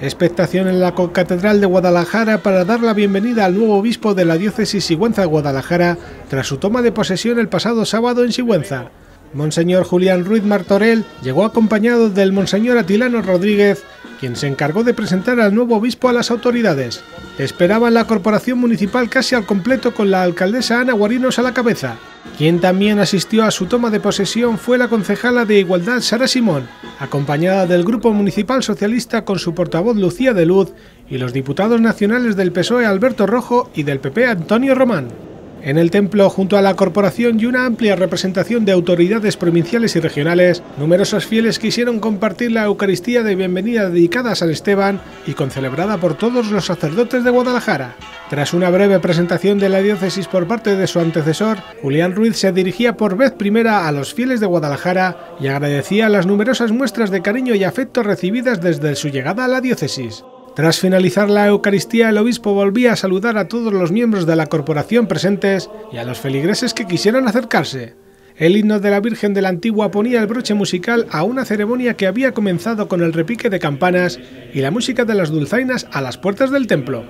Expectación en la Catedral de Guadalajara para dar la bienvenida al nuevo obispo de la diócesis Sigüenza-Guadalajara tras su toma de posesión el pasado sábado en Sigüenza. Monseñor Julián Ruiz Martorell llegó acompañado del Monseñor Atilano Rodríguez, quien se encargó de presentar al nuevo obispo a las autoridades. Esperaban la corporación municipal casi al completo con la alcaldesa Ana Guarinos a la cabeza. Quien también asistió a su toma de posesión fue la concejala de Igualdad Sara Simón, acompañada del Grupo Municipal Socialista con su portavoz Lucía de Luz y los diputados nacionales del PSOE Alberto Rojo y del PP Antonio Román. En el templo, junto a la corporación y una amplia representación de autoridades provinciales y regionales, numerosos fieles quisieron compartir la Eucaristía de bienvenida dedicada a San Esteban y concelebrada por todos los sacerdotes de Guadalajara. Tras una breve presentación de la diócesis por parte de su antecesor, Julián Ruiz se dirigía por vez primera a los fieles de Guadalajara y agradecía las numerosas muestras de cariño y afecto recibidas desde su llegada a la diócesis. Tras finalizar la Eucaristía, el obispo volvía a saludar a todos los miembros de la corporación presentes y a los feligreses que quisieran acercarse. El himno de la Virgen de la Antigua ponía el broche musical a una ceremonia que había comenzado con el repique de campanas y la música de las dulzainas a las puertas del templo.